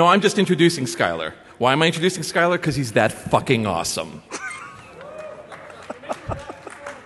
No, I'm just introducing Schuyler. Why am I introducing Schuyler? Because he's that fucking awesome.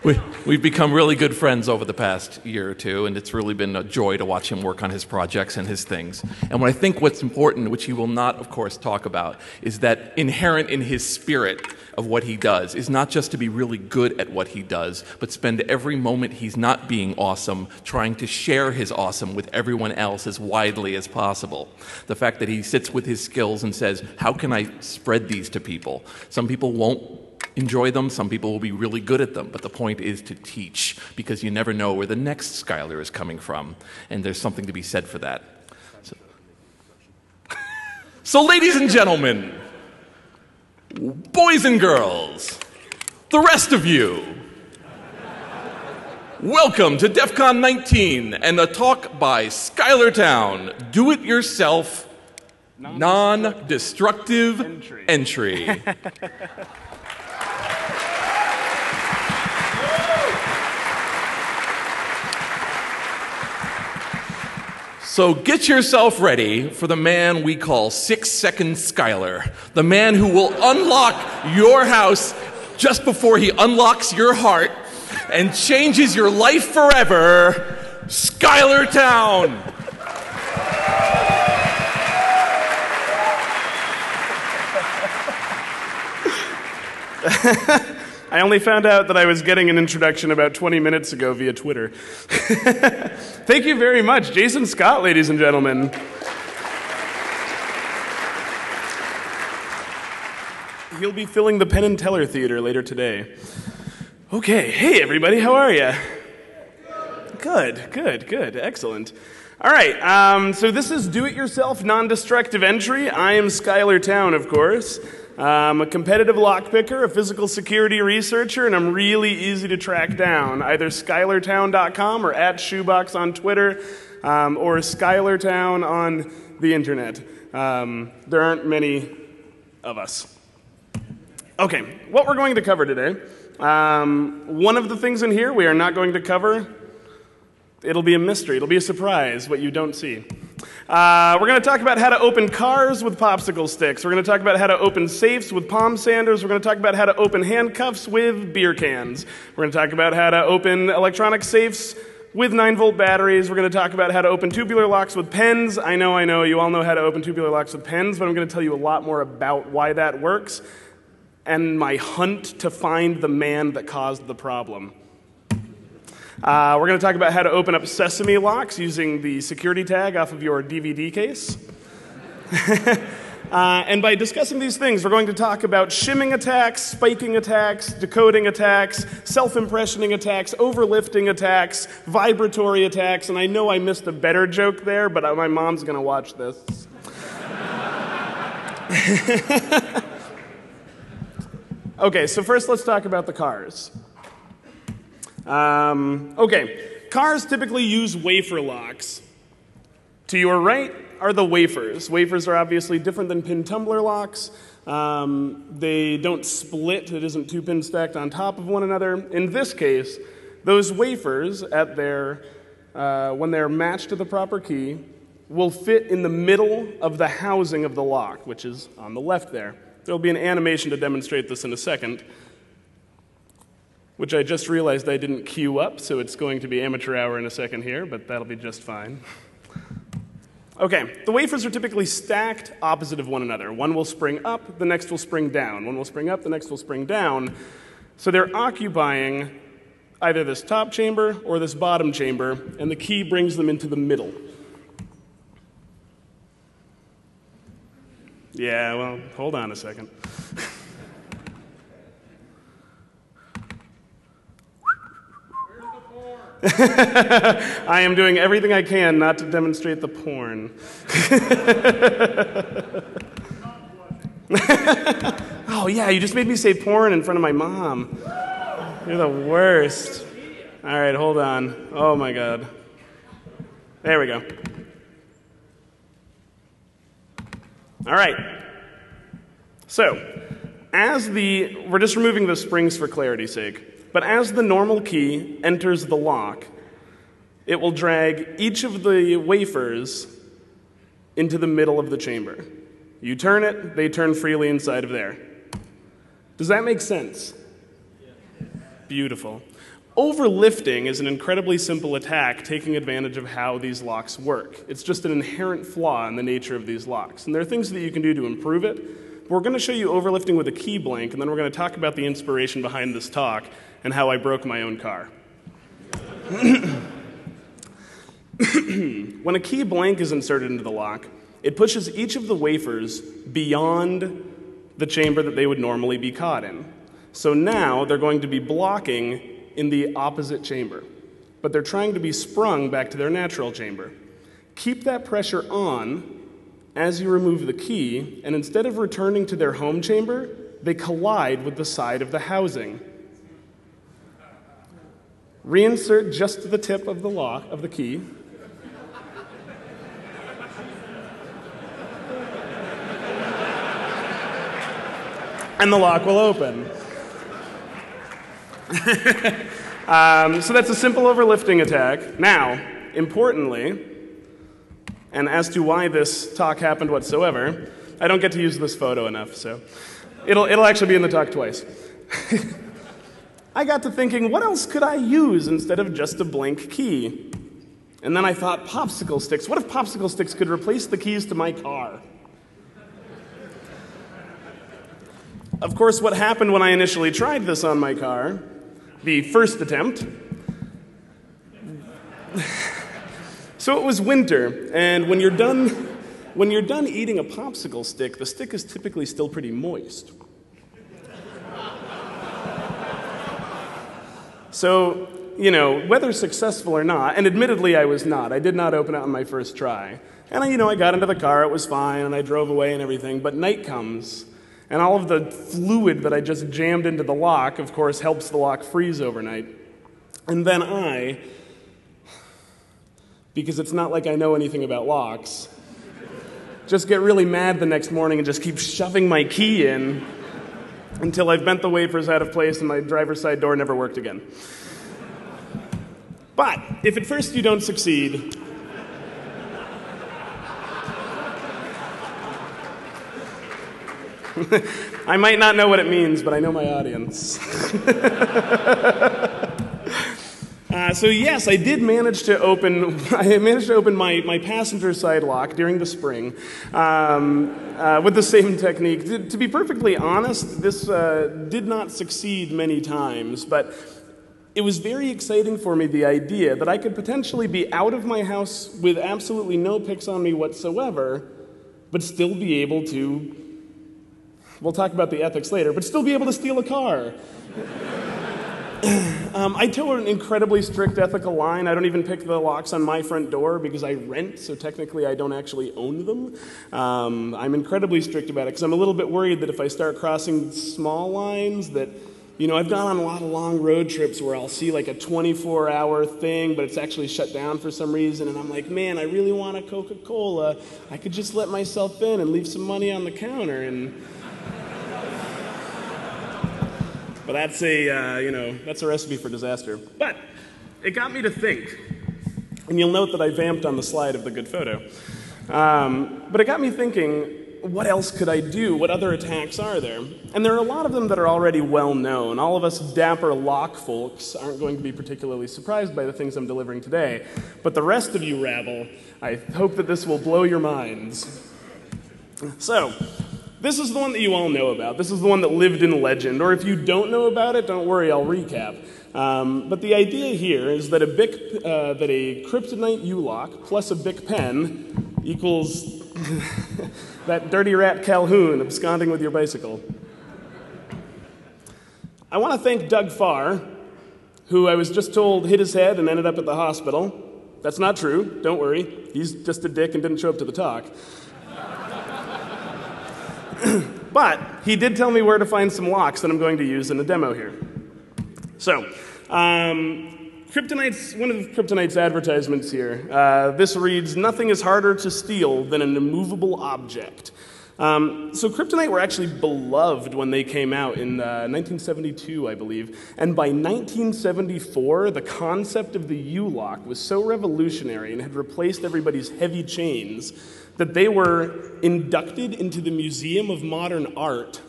We, we've become really good friends over the past year or two, and it's really been a joy to watch him work on his projects and his things. And what I think what's important, which he will not, of course, talk about, is that inherent in his spirit of what he does is not just to be really good at what he does, but spend every moment he's not being awesome trying to share his awesome with everyone else as widely as possible. The fact that he sits with his skills and says, How can I spread these to people? Some people won't enjoy them. Some people will be really good at them. But the point is to teach because you never know where the next Schuyler is coming from. And there's something to be said for that. So, so ladies and gentlemen, boys and girls, the rest of you, welcome to DEF CON 19 and a talk by Schuyler Towne Do It Yourself Non Destructive Entry. entry. So get yourself ready for the man we call Six Second Schuyler, the man who will unlock your house just before he unlocks your heart and changes your life forever, Schuyler Towne. I only found out that I was getting an introduction about 20 minutes ago via Twitter. Thank you very much, Jason Scott, ladies and gentlemen. He'll be filling the Penn and Teller Theater later today. Okay, hey everybody, how are you? Good, good, good, excellent. All right, um, so this is do it yourself non destructive entry. I am Schuyler Towne, of course. I'm a competitive lockpicker, a physical security researcher, and I'm really easy to track down. Either schuylertowne.com or at Shoebox on Twitter um, or schuylertowne on the internet. Um, there aren't many of us. Okay, what we're going to cover today. Um, one of the things in here we are not going to cover, it'll be a mystery, it'll be a surprise what you don't see. Uh, we're going to talk about how to open cars with popsicle sticks. We're going to talk about how to open safes with palm sanders. We're going to talk about how to open handcuffs with beer cans. We're going to talk about how to open electronic safes with 9 volt batteries. We're going to talk about how to open tubular locks with pens. I know, I know, you all know how to open tubular locks with pens, but I'm going to tell you a lot more about why that works and my hunt to find the man that caused the problem. Uh, we're going to talk about how to open up sesame locks using the security tag off of your DVD case. uh, and by discussing these things, we're going to talk about shimming attacks, spiking attacks, decoding attacks, self impressioning attacks, overlifting attacks, vibratory attacks, and I know I missed a better joke there, but uh, my mom's going to watch this. okay, so first let's talk about the cars. Um, okay, cars typically use wafer locks. To your right are the wafers. Wafers are obviously different than pin tumbler locks. Um, they don't split, it isn't two pins stacked on top of one another. In this case, those wafers, at their, uh, when they're matched to the proper key, will fit in the middle of the housing of the lock, which is on the left there. There'll be an animation to demonstrate this in a second which I just realized I didn't queue up, so it's going to be amateur hour in a second here, but that'll be just fine. Okay, the wafers are typically stacked opposite of one another. One will spring up, the next will spring down. One will spring up, the next will spring down. So they're occupying either this top chamber or this bottom chamber, and the key brings them into the middle. Yeah, well, hold on a second. I am doing everything I can not to demonstrate the porn. oh, yeah, you just made me say porn in front of my mom. You're the worst. All right, hold on. Oh, my God. There we go. All right. So, as the, we're just removing the springs for clarity's sake. But as the normal key enters the lock, it will drag each of the wafers into the middle of the chamber. You turn it, they turn freely inside of there. Does that make sense? Beautiful. Overlifting is an incredibly simple attack taking advantage of how these locks work. It's just an inherent flaw in the nature of these locks. And there are things that you can do to improve it. We're going to show you overlifting with a key blank, and then we're going to talk about the inspiration behind this talk and how I broke my own car. when a key blank is inserted into the lock, it pushes each of the wafers beyond the chamber that they would normally be caught in. So now they're going to be blocking in the opposite chamber, but they're trying to be sprung back to their natural chamber. Keep that pressure on as you remove the key, and instead of returning to their home chamber, they collide with the side of the housing. Reinsert just the tip of the lock of the key. and the lock will open. um, so that's a simple overlifting attack. Now, importantly, and as to why this talk happened whatsoever, I don't get to use this photo enough, so it'll, it'll actually be in the talk twice. I got to thinking, what else could I use instead of just a blank key? And then I thought, popsicle sticks. What if popsicle sticks could replace the keys to my car? Of course, what happened when I initially tried this on my car the first attempt. So it was winter, and when you're done, when you're done eating a popsicle stick, the stick is typically still pretty moist. So, you know, whether successful or not, and admittedly I was not. I did not open it on my first try. And I, you know, I got into the car, it was fine, and I drove away and everything, but night comes, and all of the fluid that I just jammed into the lock, of course, helps the lock freeze overnight. And then I, because it's not like I know anything about locks, just get really mad the next morning and just keep shoving my key in until I've bent the wafers out of place and my driver's side door never worked again. But if at first you don't succeed, I might not know what it means, but I know my audience. uh, so yes, I did manage to open. I managed to open my, my passenger side lock during the spring um, uh, with the same technique. To, to be perfectly honest, this uh, did not succeed many times, but it was very exciting for me the idea that I could potentially be out of my house with absolutely no picks on me whatsoever, but still be able to We'll talk about the ethics later, but still be able to steal a car. um, I toe an incredibly strict ethical line. I don't even pick the locks on my front door because I rent, so technically I don't actually own them. Um, I'm incredibly strict about it because I'm a little bit worried that if I start crossing small lines, that you know, I've gone on a lot of long road trips where I'll see like a 24 hour thing, but it's actually shut down for some reason. And I'm like, man, I really want a Coca Cola. I could just let myself in and leave some money on the counter. And but that's a, uh, you know, that's a recipe for disaster. But it got me to think, and you'll note that I vamped on the slide of the good photo. Um, but it got me thinking, what else could I do? What other attacks are there? And there are a lot of them that are already well known. All of us dapper lock folks aren't going to be particularly surprised by the things I'm delivering today. But the rest of you rabble, I hope that this will blow your minds. So, this is the one that you all know about. This is the one that lived in legend. Or if you don't know about it, don't worry, I'll recap. Um, but the idea here is that a Bic, uh, that a kryptonite U-lock plus a Bic pen equals that dirty rat Calhoun absconding with your bicycle. I want to thank Doug Farr, who I was just told hit his head and ended up at the hospital. That's not true. Don't worry. He's just a dick and didn't show up to the talk. but he did tell me where to find some locks that I'm going to use in the demo here. So, um, Kryptonite's, one of Kryptonite's advertisements here. Uh, this reads, nothing is harder to steal than an immovable object. Um, so Kryptonite were actually beloved when they came out in uh, 1972, I believe. And by 1974, the concept of the U-lock was so revolutionary and had replaced everybody's heavy chains that they were inducted into the Museum of Modern Art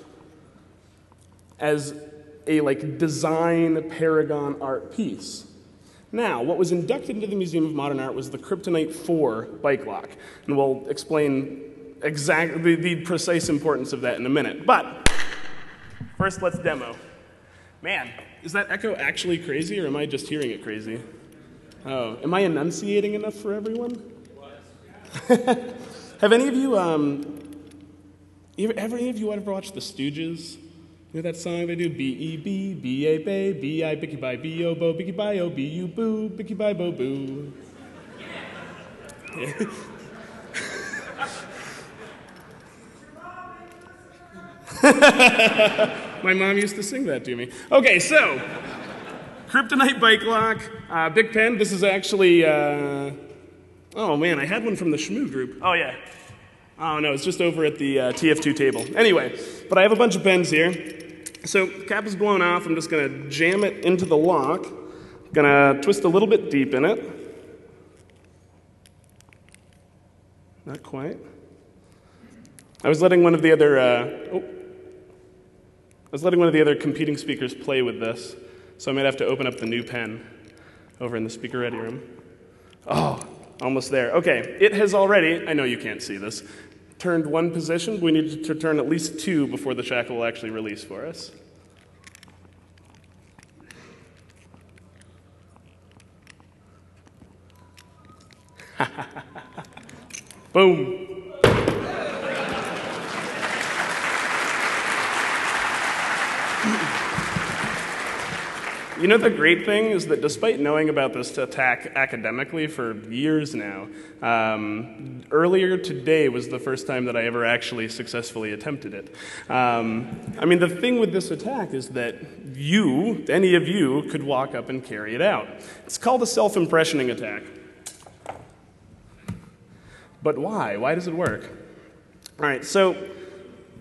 as a like design paragon art piece. Now, what was inducted into the Museum of Modern Art was the Kryptonite 4 bike lock, and we'll explain exactly the precise importance of that in a minute. But first, let's demo. Man, is that echo actually crazy, or am I just hearing it crazy? Oh, am I enunciating enough for everyone? Have any of you, um, have any of you ever watched The Stooges? You know that song they do? B E B B A Bay B I Bicky Bye B O Bo Bicky Bye O B U Boo Bicky Bye Bo Boo. My mom used to sing that to me. Okay, so Kryptonite Bike Lock, uh, Bic Pen. This is actually, uh, oh man, I had one from the Shmoo group. Oh yeah. Oh no, it's just over at the uh, TF2 table. Anyway, but I have a bunch of pens here. So cap is blown off. I'm just gonna jam it into the lock. Gonna twist a little bit deep in it. Not quite. I was letting one of the other, uh, oh, I was letting one of the other competing speakers play with this, so I might have to open up the new pen over in the speaker ready room. Oh, almost there. Okay, it has already, I know you can't see this, turned one position. We need to turn at least two before the shackle will actually release for us. Boom. You know, the great thing is that despite knowing about this attack academically for years now, um, earlier today was the first time that I ever actually successfully attempted it. Um, I mean, the thing with this attack is that you, any of you, could walk up and carry it out. It's called a self impressioning attack. But why? Why does it work? All right, so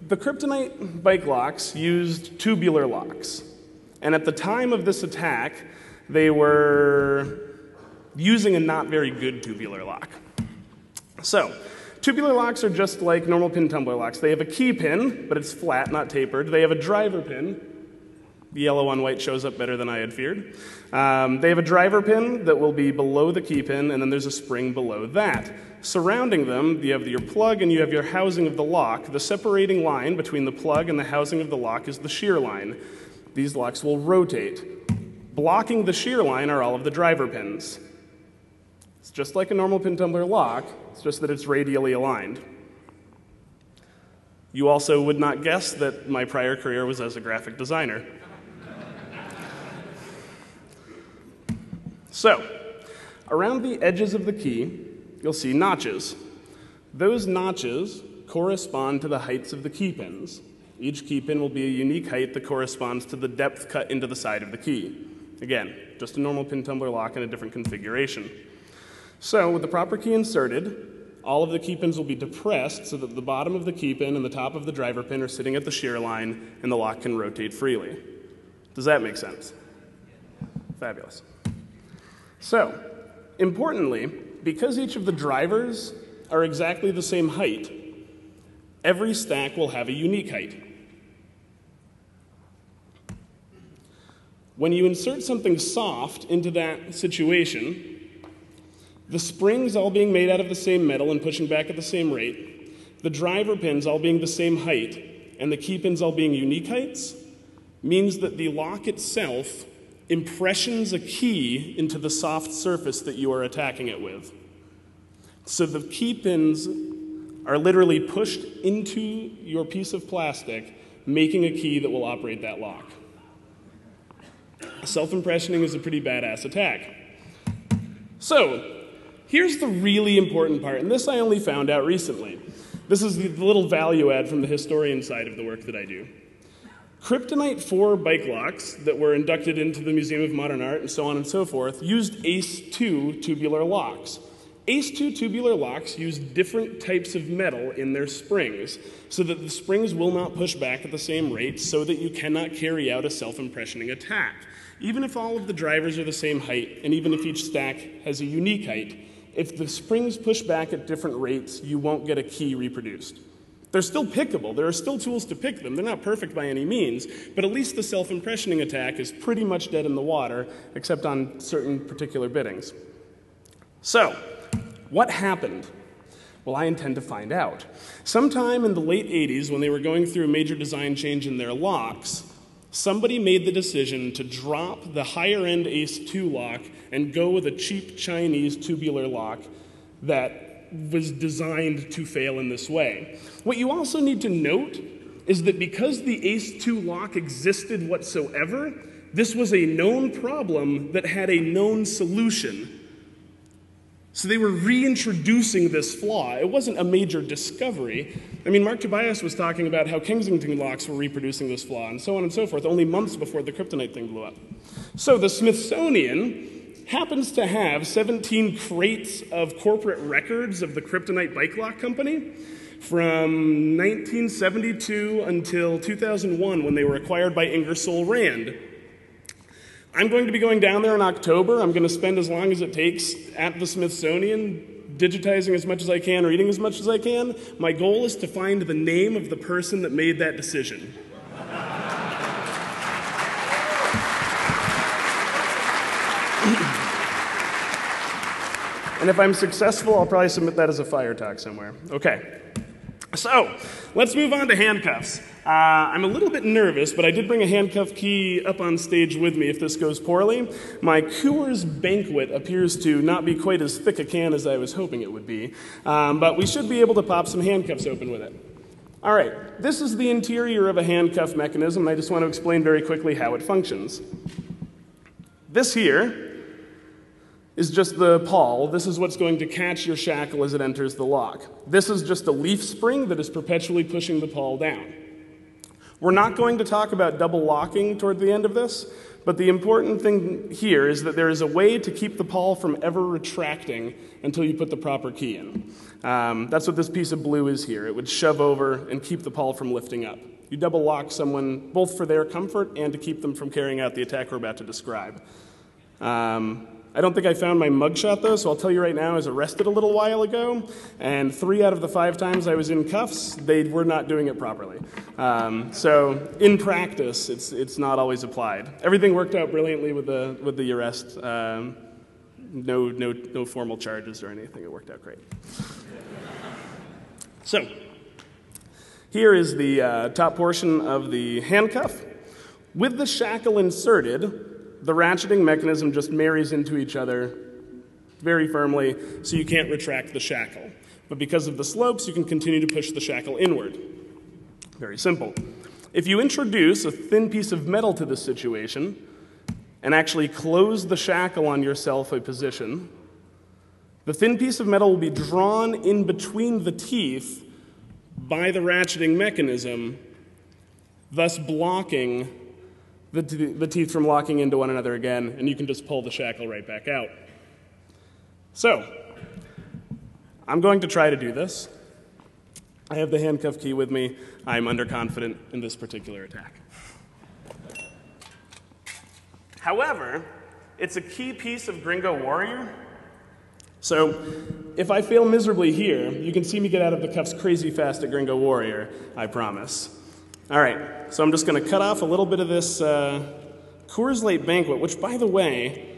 the kryptonite bike locks used tubular locks. And at the time of this attack, they were using a not very good tubular lock. So, tubular locks are just like normal pin tumbler locks. They have a key pin, but it's flat, not tapered. They have a driver pin. The yellow on white shows up better than I had feared. Um, they have a driver pin that will be below the key pin, and then there's a spring below that. Surrounding them, you have your plug and you have your housing of the lock. The separating line between the plug and the housing of the lock is the shear line these locks will rotate. Blocking the shear line are all of the driver pins. It's just like a normal pin tumbler lock, it's just that it's radially aligned. You also would not guess that my prior career was as a graphic designer. so, around the edges of the key, you'll see notches. Those notches correspond to the heights of the key pins. Each key pin will be a unique height that corresponds to the depth cut into the side of the key. Again, just a normal pin tumbler lock in a different configuration. So, with the proper key inserted, all of the key pins will be depressed so that the bottom of the key pin and the top of the driver pin are sitting at the shear line and the lock can rotate freely. Does that make sense? Fabulous. So, importantly, because each of the drivers are exactly the same height, every stack will have a unique height. When you insert something soft into that situation, the springs all being made out of the same metal and pushing back at the same rate, the driver pins all being the same height, and the key pins all being unique heights, means that the lock itself impressions a key into the soft surface that you are attacking it with. So the key pins are literally pushed into your piece of plastic, making a key that will operate that lock. Self impressioning is a pretty badass attack. So, here's the really important part, and this I only found out recently. This is the little value add from the historian side of the work that I do. Kryptonite 4 bike locks that were inducted into the Museum of Modern Art and so on and so forth used ACE 2 tubular locks. ACE2 tubular locks use different types of metal in their springs so that the springs will not push back at the same rate so that you cannot carry out a self-impressioning attack. Even if all of the drivers are the same height, and even if each stack has a unique height, if the springs push back at different rates, you won't get a key reproduced. They're still pickable. There are still tools to pick them. They're not perfect by any means, but at least the self-impressioning attack is pretty much dead in the water, except on certain particular bittings. So, what happened? Well, I intend to find out. Sometime in the late 80s, when they were going through a major design change in their locks, somebody made the decision to drop the higher end Ace 2 lock and go with a cheap Chinese tubular lock that was designed to fail in this way. What you also need to note is that because the ACE 2 lock existed whatsoever, this was a known problem that had a known solution. So they were reintroducing this flaw. It wasn't a major discovery. I mean, Marc Tobias was talking about how Kensington locks were reproducing this flaw and so on and so forth, only months before the kryptonite thing blew up. So the Smithsonian happens to have 17 crates of corporate records of the Kryptonite Bike Lock Company from 1972 until 2001 when they were acquired by Ingersoll Rand. I'm going to be going down there in October. I'm going to spend as long as it takes at the Smithsonian, digitizing as much as I can, reading as much as I can. My goal is to find the name of the person that made that decision. And if I'm successful, I'll probably submit that as a fire talk somewhere. Okay. So, let's move on to handcuffs. Uh, I'm a little bit nervous, but I did bring a handcuff key up on stage with me if this goes poorly. My Coors Banquet appears to not be quite as thick a can as I was hoping it would be, um, but we should be able to pop some handcuffs open with it. All right, this is the interior of a handcuff mechanism, I just want to explain very quickly how it functions. This here is just the pawl. This is what's going to catch your shackle as it enters the lock. This is just a leaf spring that is perpetually pushing the pawl down. We're not going to talk about double locking toward the end of this, but the important thing here is that there is a way to keep the pawl from ever retracting until you put the proper key in. Um, that's what this piece of blue is here. It would shove over and keep the pawl from lifting up. You double lock someone both for their comfort and to keep them from carrying out the attack we're about to describe. Um, I don't think I found my mugshot though, so I'll tell you right now, I was arrested a little while ago, and three out of the five times I was in cuffs, they were not doing it properly. Um, so in practice, it's, it's not always applied. Everything worked out brilliantly with the, with the arrest. Um, no, no, no formal charges or anything. It worked out great. So, here is the uh, top portion of the handcuff. With the shackle inserted, the ratcheting mechanism just marries into each other very firmly, so you can't retract the shackle. But because of the slopes, you can continue to push the shackle inward. Very simple. If you introduce a thin piece of metal to this situation and actually close the shackle on yourself a position, the thin piece of metal will be drawn in between the teeth by the ratcheting mechanism, thus blocking the, the teeth from locking into one another again, and you can just pull the shackle right back out. So, I'm going to try to do this. I have the handcuff key with me. I'm underconfident in this particular attack. However, it's a key piece of Gringo Warrior. So, if I fail miserably here, you can see me get out of the cuffs crazy fast at Gringo Warrior, I promise. All right, so I'm just going to cut off a little bit of this uh, Coors Light Banquet, which, by the way,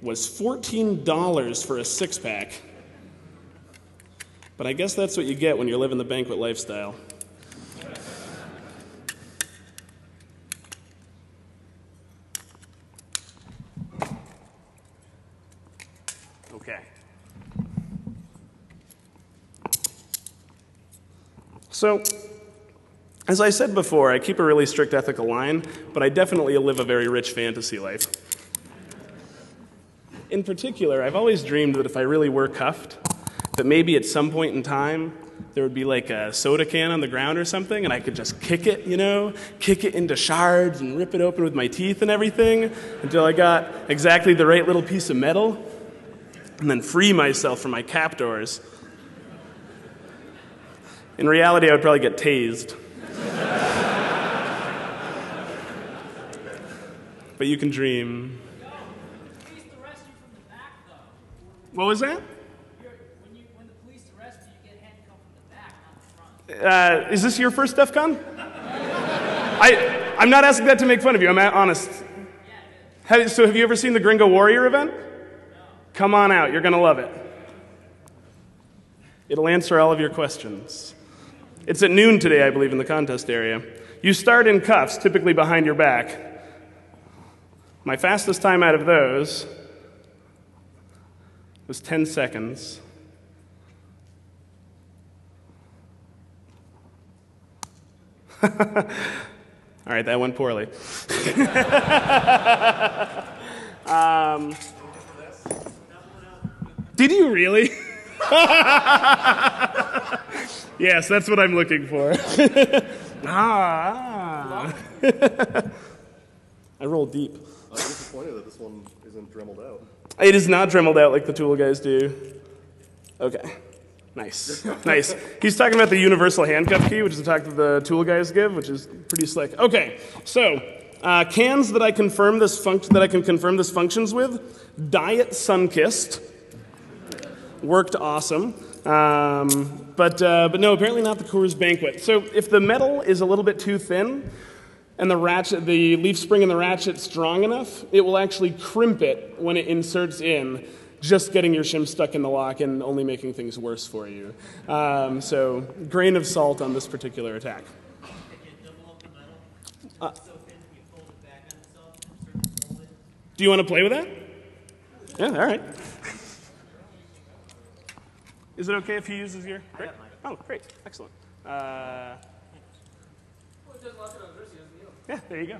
was $14 for a six pack. But I guess that's what you get when you're living the banquet lifestyle. Okay. So, as I said before, I keep a really strict ethical line, but I definitely live a very rich fantasy life. In particular, I've always dreamed that if I really were cuffed, that maybe at some point in time there would be like a soda can on the ground or something, and I could just kick it, you know, kick it into shards and rip it open with my teeth and everything until I got exactly the right little piece of metal, and then free myself from my captors. In reality, I would probably get tased but you can dream. What was that? Uh, is this your first DEF CON? I, I'm not asking that to make fun of you. I'm honest. Have, so have you ever seen the Gringo Warrior event? Come on out. You're going to love it. It'll answer all of your questions. It's at noon today, I believe, in the contest area. You start in cuffs, typically behind your back. My fastest time out of those was 10 seconds. All right, that went poorly. um, did you really? yes, that's what I'm looking for. ah. I roll deep. I'm disappointed that this one isn't dremeled out. It is not dremeled out like the tool guys do. Okay. Nice. nice. He's talking about the universal handcuff key, which is the talk that the tool guys give, which is pretty slick. Okay. So, uh, cans that I confirm this func- that I can confirm this functions with, Diet Sunkist. Worked awesome. Um, but, uh, but no, apparently not the Coors Banquet. So if the metal is a little bit too thin, and the ratchet, the leaf spring and the ratchet strong enough, it will actually crimp it when it inserts in, just getting your shim stuck in the lock and only making things worse for you. Um, so, grain of salt on this particular attack. Uh, do you want to play with that? Yeah, all right. Is it okay if he uses your? Great. Oh, great, excellent. Uh, yeah, there you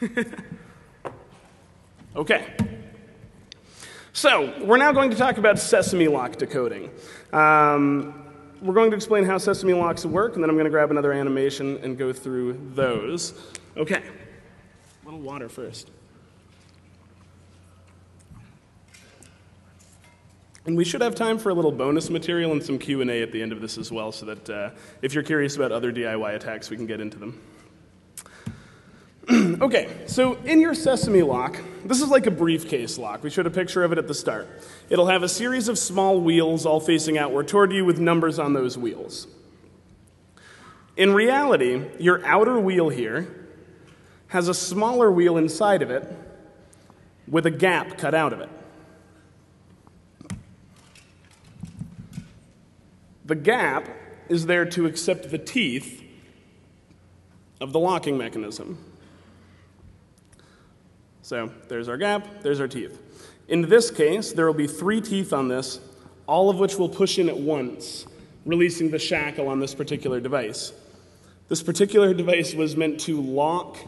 go. okay. So, we're now going to talk about sesame lock decoding. Um, we're going to explain how sesame locks work, and then I'm going to grab another animation and go through those. Okay. A little water first. And we should have time for a little bonus material and some Q&A at the end of this as well, so that uh, if you're curious about other DIY attacks, we can get into them. okay, so in your sesame lock, this is like a briefcase lock. We showed a picture of it at the start. It'll have a series of small wheels all facing outward toward you with numbers on those wheels. In reality, your outer wheel here has a smaller wheel inside of it with a gap cut out of it. The gap is there to accept the teeth of the locking mechanism. So there's our gap, there's our teeth. In this case, there will be three teeth on this, all of which will push in at once, releasing the shackle on this particular device. This particular device was meant to lock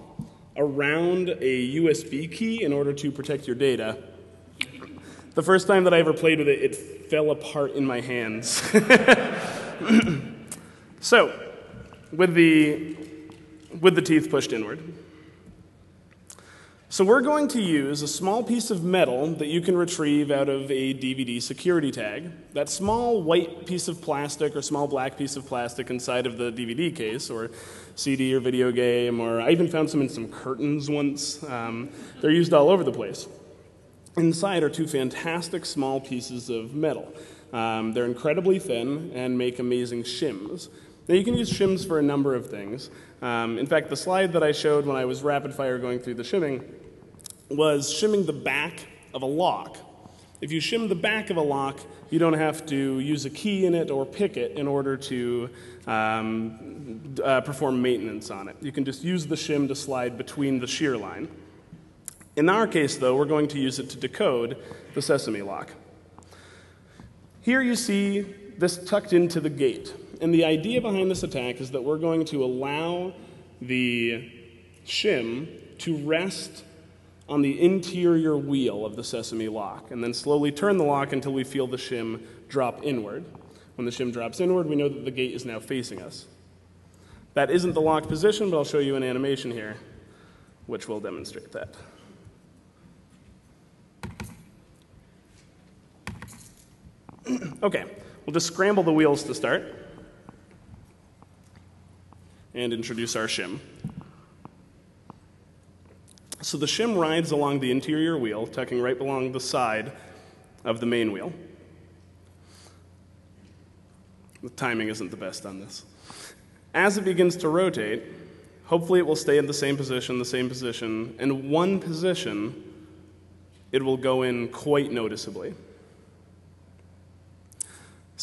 around a USB key in order to protect your data. The first time that I ever played with it, it fell apart in my hands. so, with the, with the teeth pushed inward. So we're going to use a small piece of metal that you can retrieve out of a DVD security tag. That small white piece of plastic or small black piece of plastic inside of the DVD case or CD or video game, or I even found some in some curtains once. Um, they're used all over the place. Inside are two fantastic small pieces of metal. Um, they're incredibly thin and make amazing shims. Now, you can use shims for a number of things. Um, in fact, the slide that I showed when I was rapid fire going through the shimming was shimming the back of a lock. If you shim the back of a lock, you don't have to use a key in it or pick it in order to um, uh, perform maintenance on it. You can just use the shim to slide between the shear line. In our case, though, we're going to use it to decode the sesame lock. Here you see this tucked into the gate. And the idea behind this attack is that we're going to allow the shim to rest on the interior wheel of the sesame lock, and then slowly turn the lock until we feel the shim drop inward. When the shim drops inward, we know that the gate is now facing us. That isn't the lock position, but I'll show you an animation here, which will demonstrate that. okay, we'll just scramble the wheels to start and introduce our shim. So the shim rides along the interior wheel, tucking right along the side of the main wheel. The timing isn't the best on this. As it begins to rotate, hopefully it will stay in the same position, the same position, and one position it will go in quite noticeably.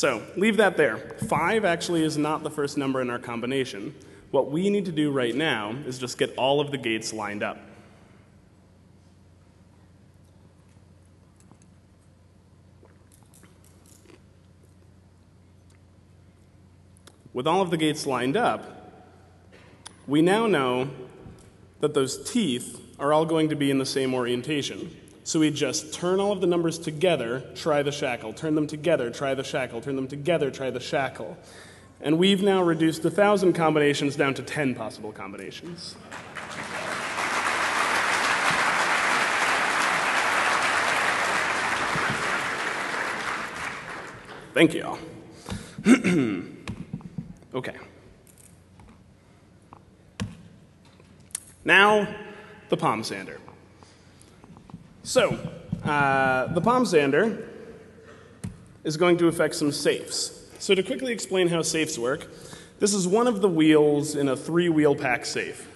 So leave that there. Five actually is not the first number in our combination. What we need to do right now is just get all of the gates lined up. With all of the gates lined up, we now know that those teeth are all going to be in the same orientation. So we just turn all of the numbers together, try the shackle, turn them together, try the shackle, turn them together, try the shackle. And we've now reduced 1,000 combinations down to 10 possible combinations. Thank you all. okay. Now, the palm sander. So, uh, the palm sander is going to affect some safes. So, to quickly explain how safes work, this is one of the wheels in a three wheel pack safe.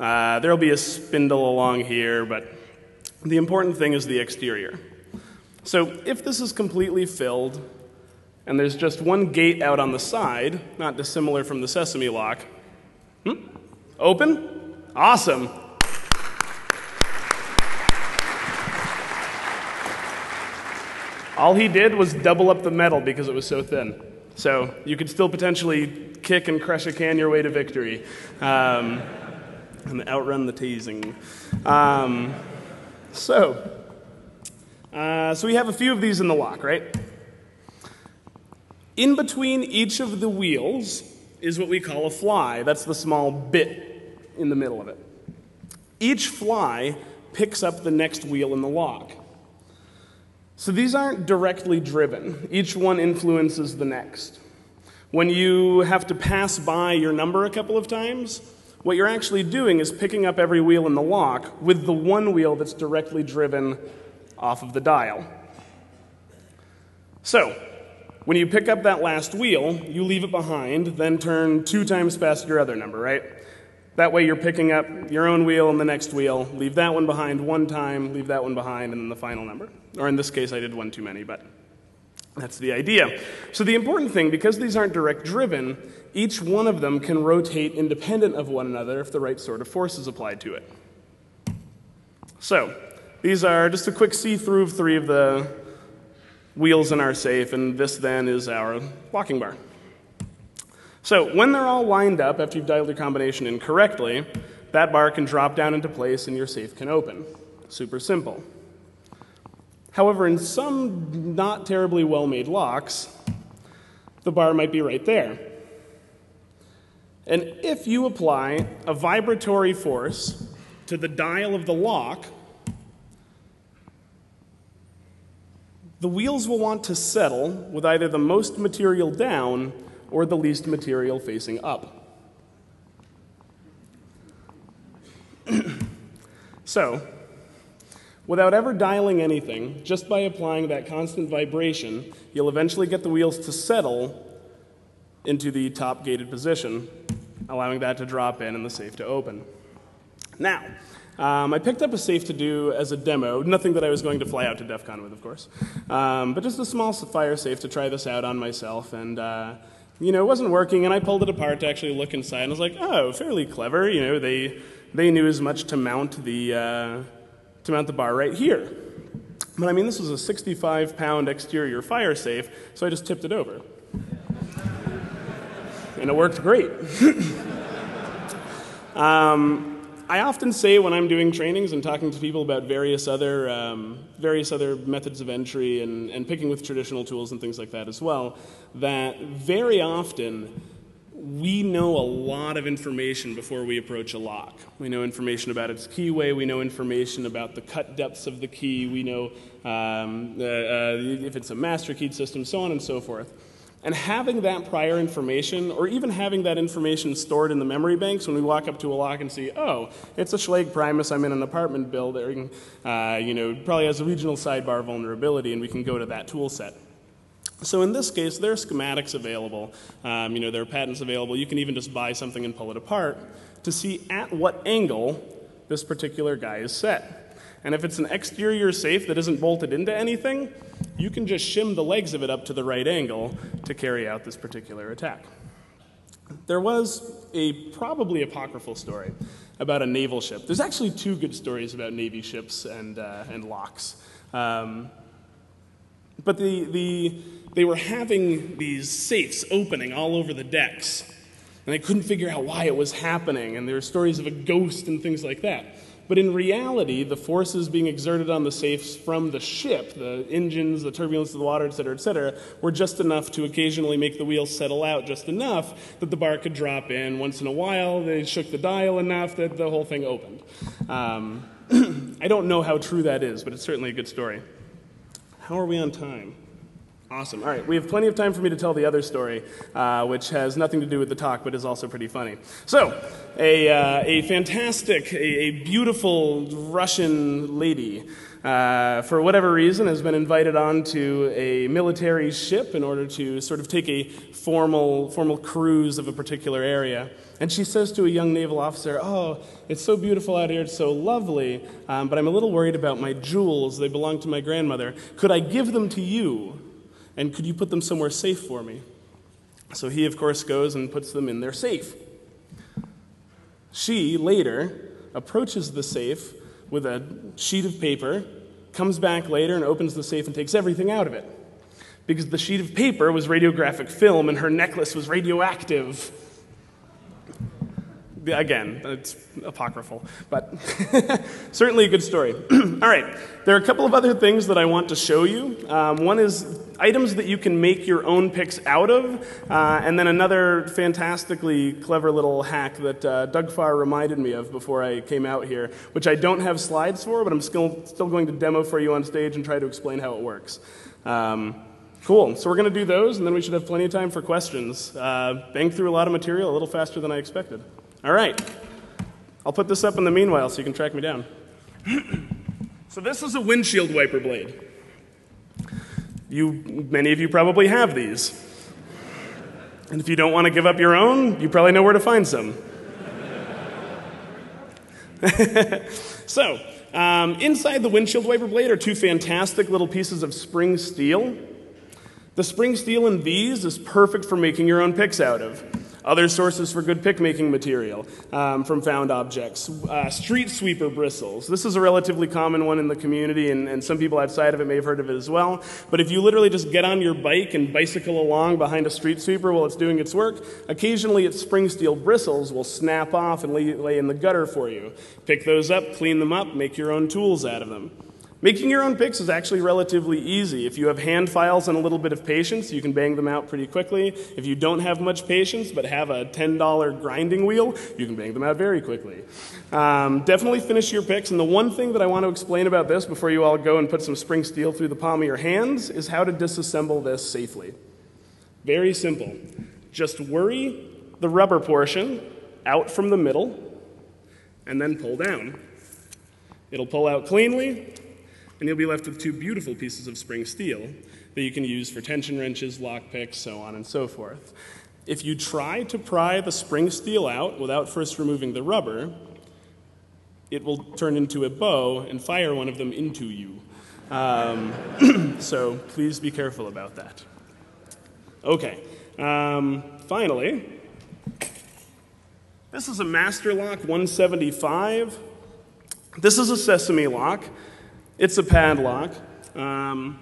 Uh, there'll be a spindle along here, but the important thing is the exterior. So, if this is completely filled and there's just one gate out on the side, not dissimilar from the sesame lock, hmm? open? Awesome. All he did was double up the metal because it was so thin. So you could still potentially kick and crush a can your way to victory um, and outrun the teasing. Um, so, uh, so we have a few of these in the lock, right? In between each of the wheels is what we call a fly. That's the small bit in the middle of it. Each fly picks up the next wheel in the lock. So these aren't directly driven, each one influences the next. When you have to pass by your number a couple of times, what you're actually doing is picking up every wheel in the lock with the one wheel that's directly driven off of the dial. So, when you pick up that last wheel, you leave it behind, then turn two times past your other number, right? That way you're picking up your own wheel and the next wheel, leave that one behind one time, leave that one behind, and then the final number. Or in this case, I did one too many, but that's the idea. So the important thing, because these aren't direct driven, each one of them can rotate independent of one another if the right sort of force is applied to it. So these are just a quick see-through of three of the wheels in our safe, and this then is our locking bar. So when they're all lined up after you've dialed your combination in correctly, that bar can drop down into place and your safe can open. Super simple. However, in some not terribly well made locks, the bar might be right there. And if you apply a vibratory force to the dial of the lock, the wheels will want to settle with either the most material down or the least material facing up. so, without ever dialing anything, just by applying that constant vibration, you'll eventually get the wheels to settle into the top gated position, allowing that to drop in and the safe to open. Now, um, I picked up a safe to do as a demo, nothing that I was going to fly out to DEF CON with, of course, um, but just a small fire safe to try this out on myself. And uh, you know, it wasn't working, and I pulled it apart to actually look inside, and I was like, oh, fairly clever. You know, they they knew as much to mount the uh, to mount the bar right here. But I mean, this was a 65 pound exterior fire safe, so I just tipped it over, and it worked great. um, I often say when I'm doing trainings and talking to people about various other, um, various other methods of entry and, and picking with traditional tools and things like that as well, that very often we know a lot of information before we approach a lock. We know information about its keyway, we know information about the cut depths of the key, we know um, uh, uh, if it's a master keyed system, so on and so forth. And having that prior information, or even having that information stored in the memory banks when we walk up to a lock and see, oh, it's a Schlage Primus, I'm in an apartment building, uh, you know, probably has a regional sidebar vulnerability, and we can go to that tool set. So in this case, there are schematics available. Um, you know, there are patents available. You can even just buy something and pull it apart to see at what angle this particular guy is set. And if it's an exterior safe that isn't bolted into anything, you can just shim the legs of it up to the right angle to carry out this particular attack. There was a probably apocryphal story about a naval ship. There's actually two good stories about Navy ships and, uh, and locks. Um, but the, the, they were having these safes opening all over the decks, and they couldn't figure out why it was happening, and there were stories of a ghost and things like that. But in reality, the forces being exerted on the safes from the ship, the engines, the turbulence of the water, et cetera, et cetera, were just enough to occasionally make the wheels settle out just enough that the bar could drop in. Once in a while, they shook the dial enough that the whole thing opened. Um, I don't know how true that is, but it's certainly a good story. How are we on time? Awesome. All right, we have plenty of time for me to tell the other story, uh, which has nothing to do with the talk, but is also pretty funny. So, a, uh, a fantastic, a, a, beautiful Russian lady, uh, for whatever reason, has been invited onto a military ship in order to sort of take a formal, formal cruise of a particular area. And she says to a young naval officer, Oh, it's so beautiful out here, it's so lovely, um, but I'm a little worried about my jewels. They belong to my grandmother. Could I give them to you? And could you put them somewhere safe for me? So he, of course, goes and puts them in their safe. She later approaches the safe with a sheet of paper, comes back later and opens the safe and takes everything out of it. Because the sheet of paper was radiographic film and her necklace was radioactive again, it's apocryphal, but certainly a good story. All right, there are a couple of other things that I want to show you. Um, one is items that you can make your own picks out of, uh, and then another fantastically clever little hack that uh, Doug Farre reminded me of before I came out here, which I don't have slides for, but I'm still, still going to demo for you on stage and try to explain how it works. Um, Cool. So we're going to do those, and then we should have plenty of time for questions. Uh, bang through a lot of material a little faster than I expected. All right. I'll put this up in the meanwhile so you can track me down. so this is a windshield wiper blade. You, many of you probably have these. And if you don't want to give up your own, you probably know where to find some. so, um, inside the windshield wiper blade are two fantastic little pieces of spring steel. The spring steel in these is perfect for making your own picks out of. Other sources for good pick making material um, from found objects. Uh, street sweeper bristles. This is a relatively common one in the community, and, and some people outside of it may have heard of it as well. But if you literally just get on your bike and bicycle along behind a street sweeper while it's doing its work, occasionally its spring steel bristles will snap off and lay, lay in the gutter for you. Pick those up, clean them up, make your own tools out of them. Making your own picks is actually relatively easy. If you have hand files and a little bit of patience, you can bang them out pretty quickly. If you don't have much patience but have a $10 grinding wheel, you can bang them out very quickly. Um, definitely finish your picks. And the one thing that I want to explain about this before you all go and put some spring steel through the palm of your hands is how to disassemble this safely. Very simple. Just worry the rubber portion out from the middle and then pull down. It'll pull out cleanly, and you'll be left with two beautiful pieces of spring steel that you can use for tension wrenches, lock picks, so on and so forth. If you try to pry the spring steel out without first removing the rubber, it will turn into a bow and fire one of them into you. Um, so please be careful about that. Okay, um, finally, this is a Master Lock 175. This is a sesame lock. It's a padlock. Um,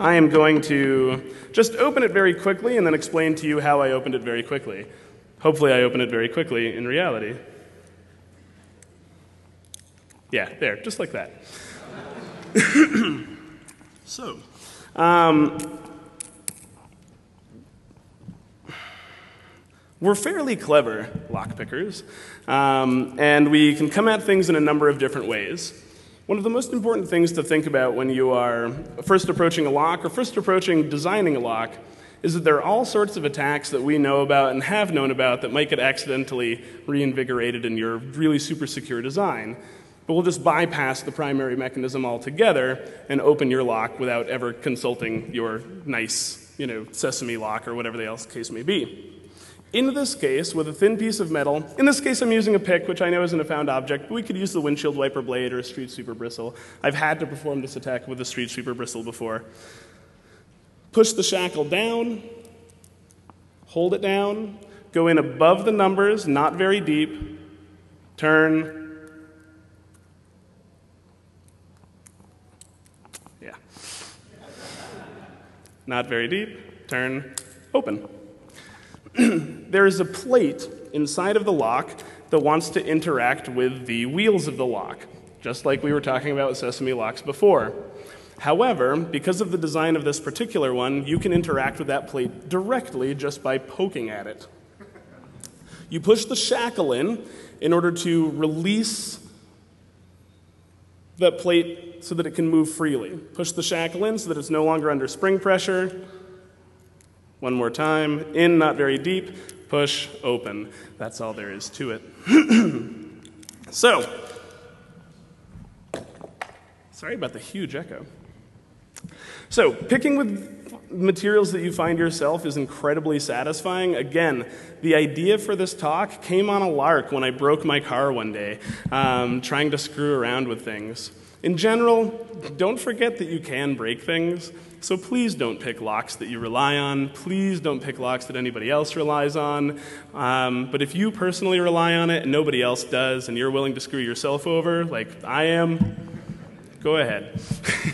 I am going to just open it very quickly and then explain to you how I opened it very quickly. Hopefully, I open it very quickly in reality. Yeah, there, just like that. so, um, We're fairly clever lockpickers, um, and we can come at things in a number of different ways. One of the most important things to think about when you are first approaching a lock or first approaching designing a lock is that there are all sorts of attacks that we know about and have known about that might get accidentally reinvigorated in your really super secure design. But we'll just bypass the primary mechanism altogether and open your lock without ever consulting your nice, you know, sesame lock or whatever the else case may be. In this case, with a thin piece of metal, in this case I'm using a pick, which I know isn't a found object, but we could use the windshield wiper blade or a street sweeper bristle. I've had to perform this attack with a street sweeper bristle before. Push the shackle down, hold it down, go in above the numbers, not very deep, turn. Yeah. Not very deep, turn, open. there is a plate inside of the lock that wants to interact with the wheels of the lock, just like we were talking about with sesame locks before. However, because of the design of this particular one, you can interact with that plate directly just by poking at it. You push the shackle in in order to release that plate so that it can move freely. Push the shackle in so that it's no longer under spring pressure. One more time. In, not very deep. Push, open. That's all there is to it. so, sorry about the huge echo. So, picking with materials that you find yourself is incredibly satisfying. Again, the idea for this talk came on a lark when I broke my car one day, um, trying to screw around with things. In general, don't forget that you can break things. So please don't pick locks that you rely on. Please don't pick locks that anybody else relies on. Um, but if you personally rely on it and nobody else does, and you're willing to screw yourself over, like I am, go ahead.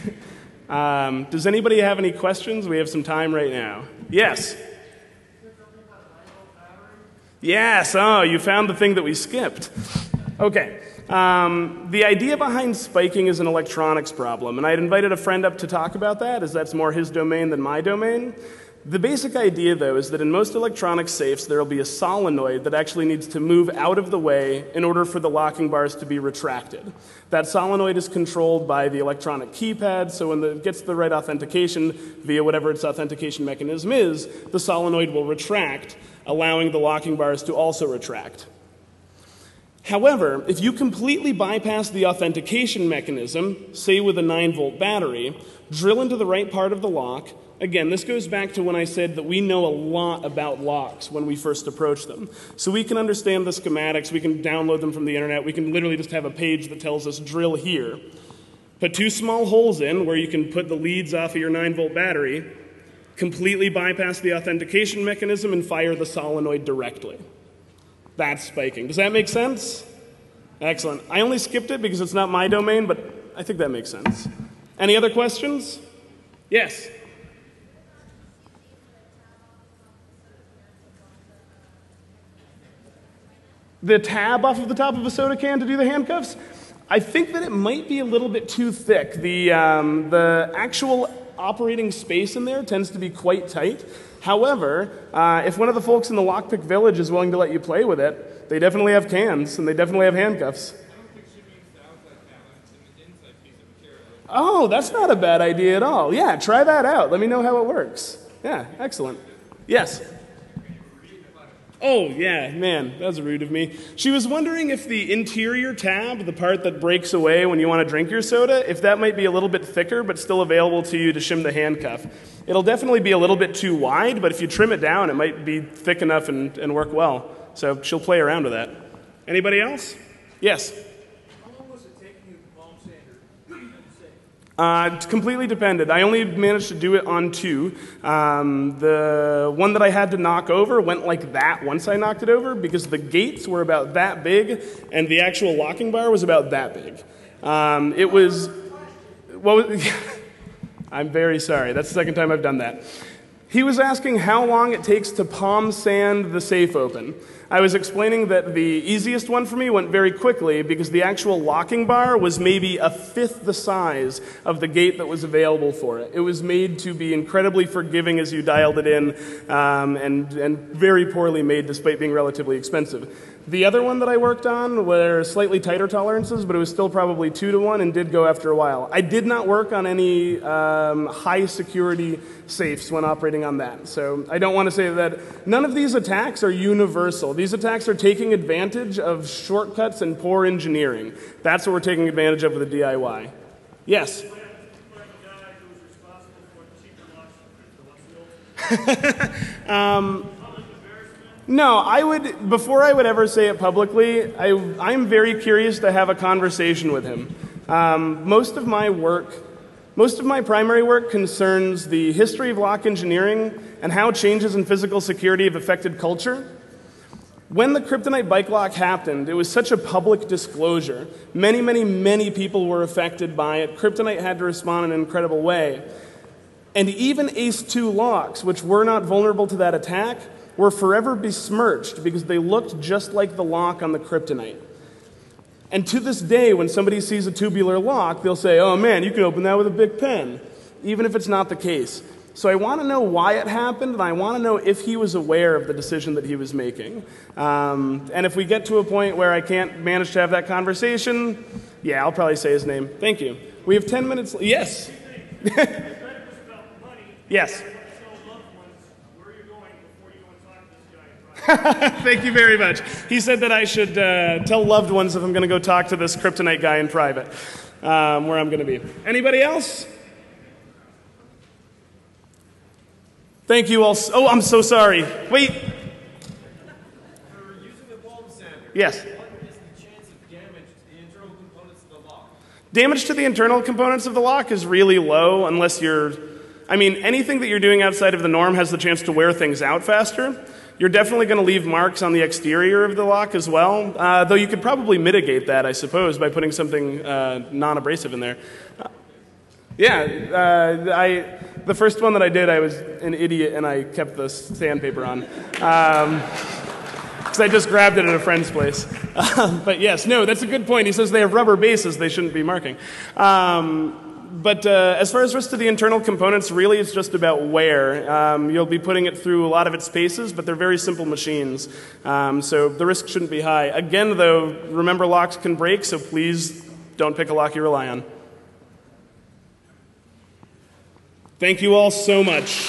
um, does anybody have any questions? We have some time right now. Yes. Yes, oh, you found the thing that we skipped. Okay. Um, the idea behind spiking is an electronics problem, and I had invited a friend up to talk about that, as that's more his domain than my domain. The basic idea, though, is that in most electronic safes, there will be a solenoid that actually needs to move out of the way in order for the locking bars to be retracted. That solenoid is controlled by the electronic keypad, so when it gets the right authentication via whatever its authentication mechanism is, the solenoid will retract, allowing the locking bars to also retract. However, if you completely bypass the authentication mechanism, say with a 9 volt battery, drill into the right part of the lock, again, this goes back to when I said that we know a lot about locks when we first approach them. So we can understand the schematics, we can download them from the internet, we can literally just have a page that tells us drill here. Put two small holes in where you can put the leads off of your 9 volt battery, completely bypass the authentication mechanism, and fire the solenoid directly. That's spiking. Does that make sense? Excellent. I only skipped it because it's not my domain, but I think that makes sense. Any other questions? Yes. The tab off of the top of a soda can to do the handcuffs? I think that it might be a little bit too thick. The, um, the actual operating space in there tends to be quite tight. However, uh, if one of the folks in the lockpick village is willing to let you play with it, they definitely have cans and they definitely have handcuffs. Oh, that's not a bad idea at all. Yeah, try that out. Let me know how it works. Yeah, excellent. Yes. Oh, yeah, man, that was rude of me. She was wondering if the interior tab, the part that breaks away when you want to drink your soda, if that might be a little bit thicker but still available to you to shim the handcuff. It'll definitely be a little bit too wide, but if you trim it down, it might be thick enough and, and work well. So she'll play around with that. Anybody else? Yes. Uh, completely depended. I only managed to do it on two. Um, the one that I had to knock over went like that once I knocked it over because the gates were about that big and the actual locking bar was about that big. Um, it was. Well, I'm very sorry. That's the second time I've done that. He was asking how long it takes to palm sand the safe open. I was explaining that the easiest one for me went very quickly because the actual locking bar was maybe a fifth the size of the gate that was available for it. It was made to be incredibly forgiving as you dialed it in um, and, and very poorly made despite being relatively expensive. The other one that I worked on were slightly tighter tolerances, but it was still probably two to one and did go after a while. I did not work on any um, high security safes when operating on that. So I don't want to say that none of these attacks are universal. These attacks are taking advantage of shortcuts and poor engineering. That's what we're taking advantage of with the DIY. Yes? um, no, I would, before I would ever say it publicly, I, I'm very curious to have a conversation with him. Um, most of my work, most of my primary work concerns the history of lock engineering and how changes in physical security have affected culture. When the kryptonite bike lock happened, it was such a public disclosure. Many, many, many people were affected by it. Kryptonite had to respond in an incredible way. And even ACE 2 locks, which were not vulnerable to that attack, were forever besmirched because they looked just like the lock on the kryptonite. And to this day, when somebody sees a tubular lock, they'll say, oh man, you can open that with a Bic pen, even if it's not the case. So I want to know why it happened, and I want to know if he was aware of the decision that he was making. Um, and if we get to a point where I can't manage to have that conversation, yeah, I'll probably say his name. Thank you. We have 10 minutes. Yes. yes. Thank you very much. He said that I should uh, tell loved ones if I'm going to go talk to this kryptonite guy in private, um, where I'm going to be. Anybody else? Thank you all. oh, I'm so sorry. Wait. Yes. Damage to the internal components of the lock is really low unless you're. I mean, anything that you're doing outside of the norm has the chance to wear things out faster. You're definitely going to leave marks on the exterior of the lock as well, uh, though you could probably mitigate that, I suppose, by putting something uh, non abrasive in there. Uh, yeah, uh, I, the first one that I did, I was an idiot and I kept the sandpaper on. Because um, I just grabbed it at a friend's place. but yes, no, that's a good point. He says they have rubber bases, they shouldn't be marking. Um, but uh, as far as rest of the internal components, really it's just about wear. Um, you'll be putting it through a lot of its paces, but they're very simple machines. Um, so the risk shouldn't be high. Again, though, remember locks can break, so please don't pick a lock you rely on. Thank you all so much.